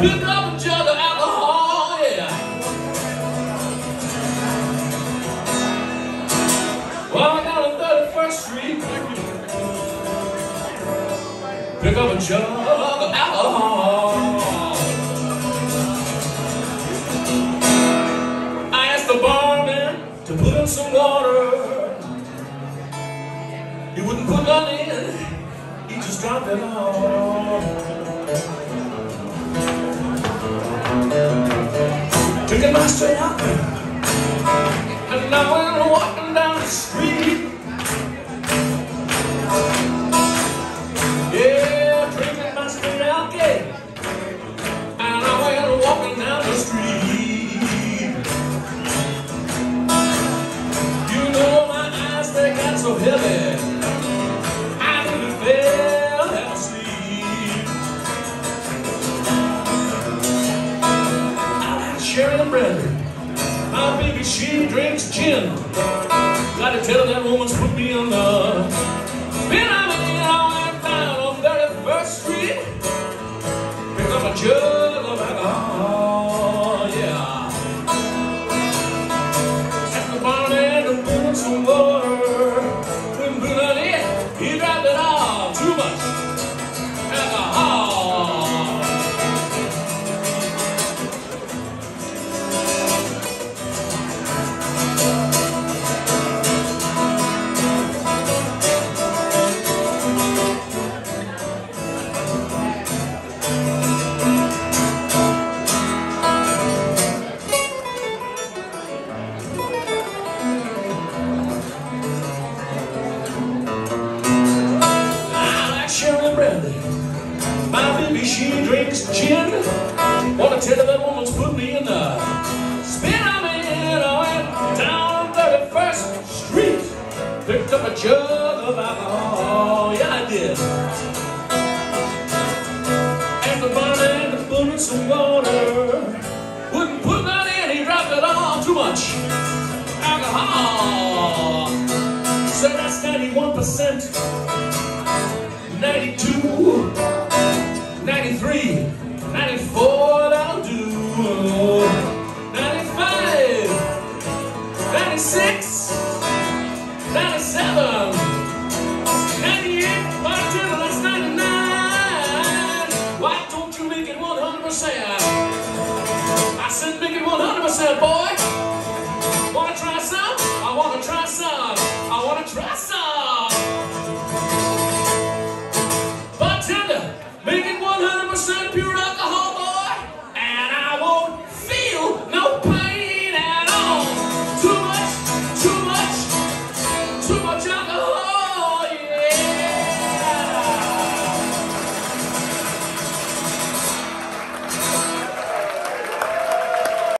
Pick up a jug of alcohol, yeah. I on 31st Street. Pick up a jug of alcohol. I asked the barman to put in some water. He wouldn't put none in. He just dropped it off. My straight out. And I went walking down the street. Yeah, drinking my straight out And I went walking down the street. You know my eyes, they got so heavy Sherry and Brandy my baby, she drinks gin. Gotta tell that woman's put me on the spin. I mean, I went down on 31st Street. Picked up a jug of alcohol, yeah. At the barman to put in some water. None in. He dropped it all. Too much My baby, she drinks gin. Wanna tell that woman's put me in the spin. I'm in. I went down 31st Street. Picked up a jug of alcohol. Yeah, I did. Asked the barman to put in some water. Wouldn't put none in. He dropped it all. Too much alcohol. So that's 91%. 95 96 97 98 99 100% I said make it 100%, boy. Wanna try some? I wanna try some. I wanna try some. Bartender, make it 100% pure.